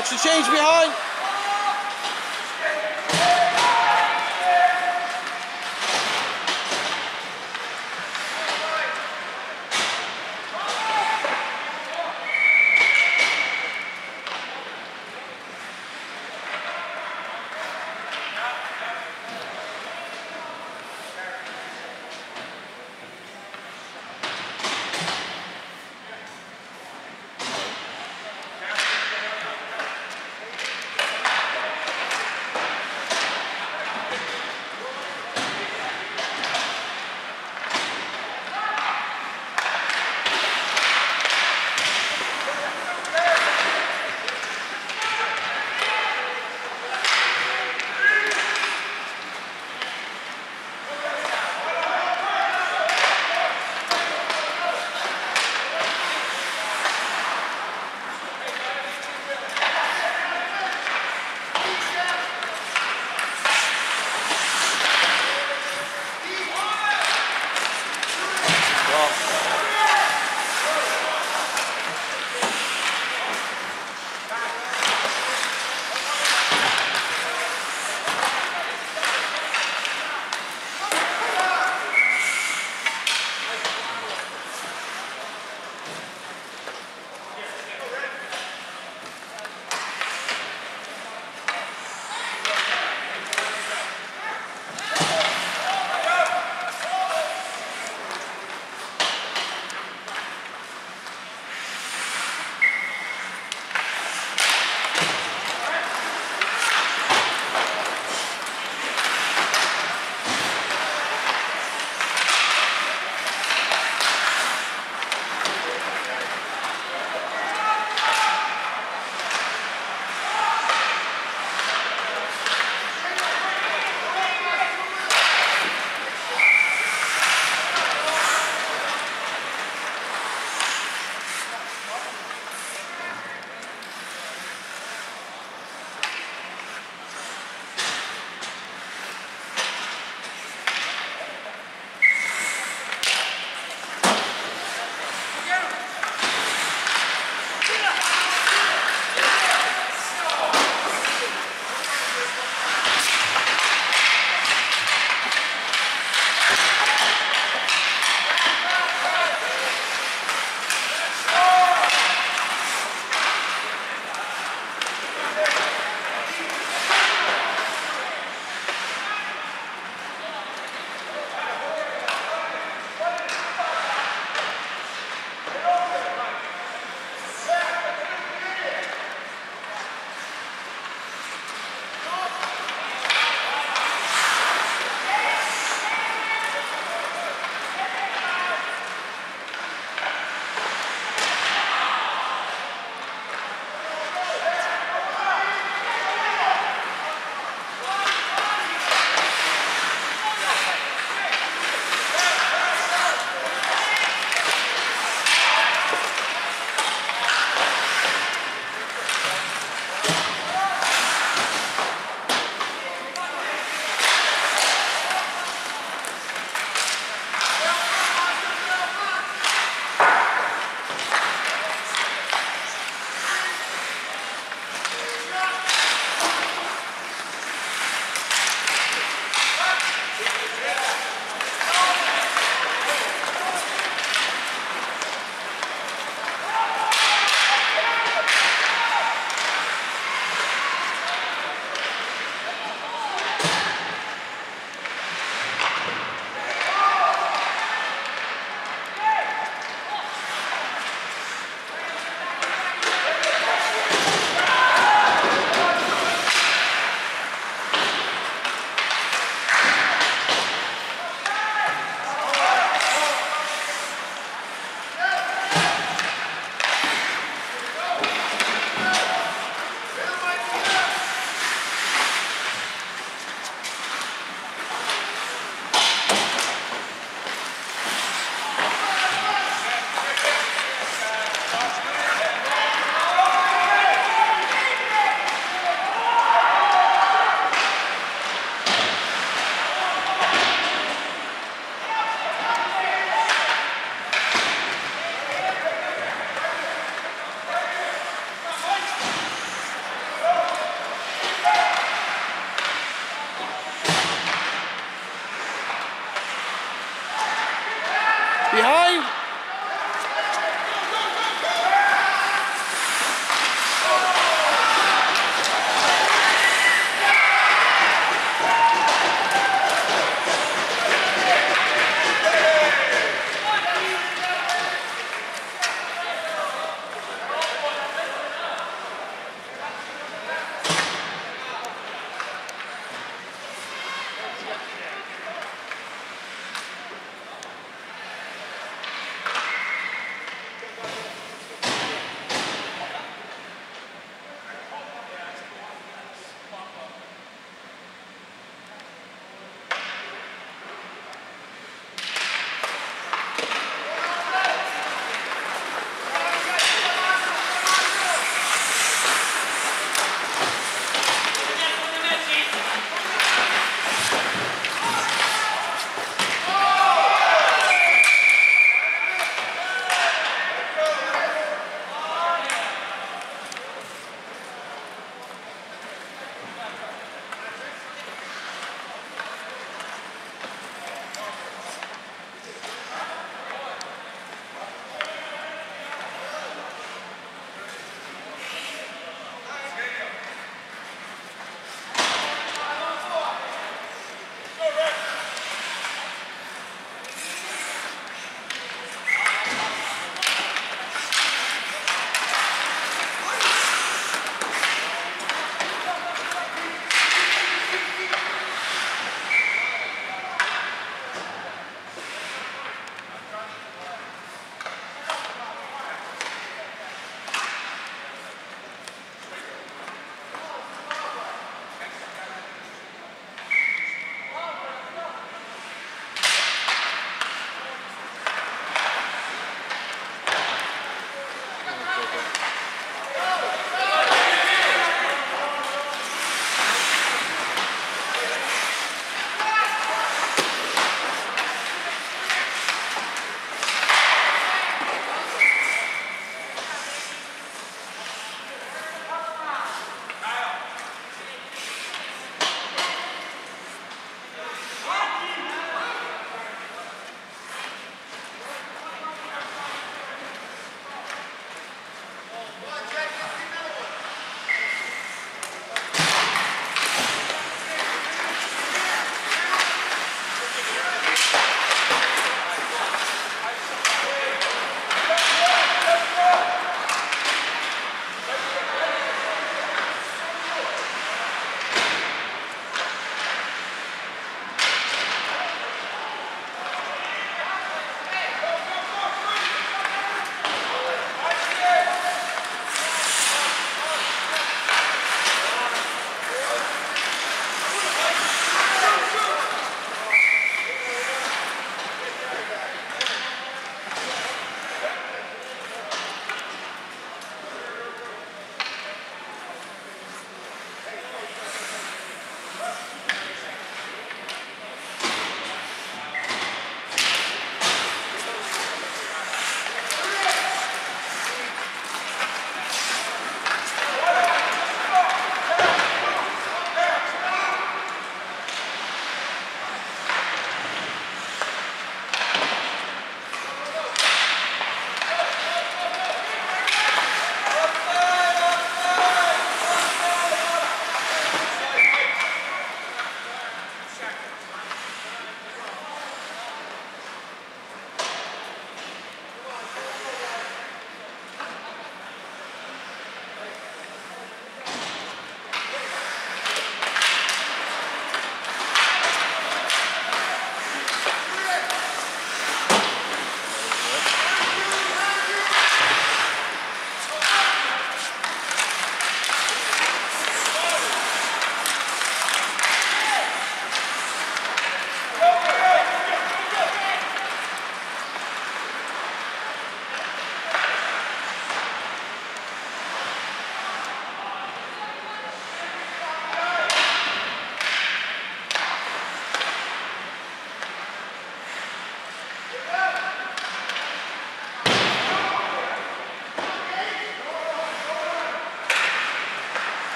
Watch the change behind.